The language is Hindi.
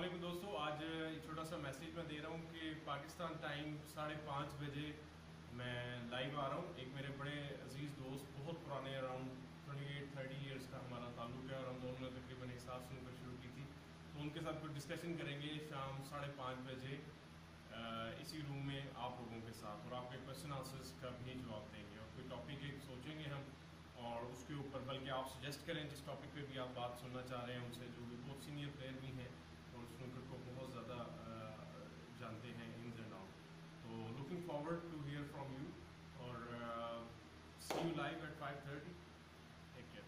छोटा सा मैसेज मैं दे रहा हूँ कि पाकिस्तान टाइम साढ़े पाँच बजे मैं लाइव आ रहा हूँ। एक मेरे बड़े अज़ीज़ दोस्त, बहुत पुराने around twenty eight thirty years का हमारा ताल्लुक है, और हम दोनों ने तकरीबन एक साथ सुनकर शुरू की थी। तो उनके साथ कुछ डिस्कशन करेंगे शाम साढ़े पाँच बजे इसी रूम में आप लोगों के साथ, और आपके क्वेश्चन आंसर्स का भी जवाब देंगे, और कोई टॉपिक एक सोचेंगे हम, और उसके ऊपर, बल्कि आप सजेस्ट करें, जिस टॉपिक पे भी आप बात सुनना चाह रहे हैं, उनसे जो भी बहुत सीनियर प्लेयर भी हैं from you or uh, see you live at 5.30. Take care.